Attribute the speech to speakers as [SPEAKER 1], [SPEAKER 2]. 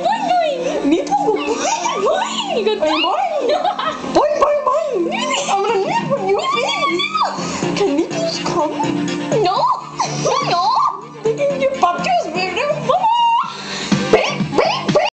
[SPEAKER 1] boing, boing, boing.
[SPEAKER 2] Ni boing.
[SPEAKER 1] Boing. Ikot.
[SPEAKER 2] Boing. Boing, boing, boing. Ang.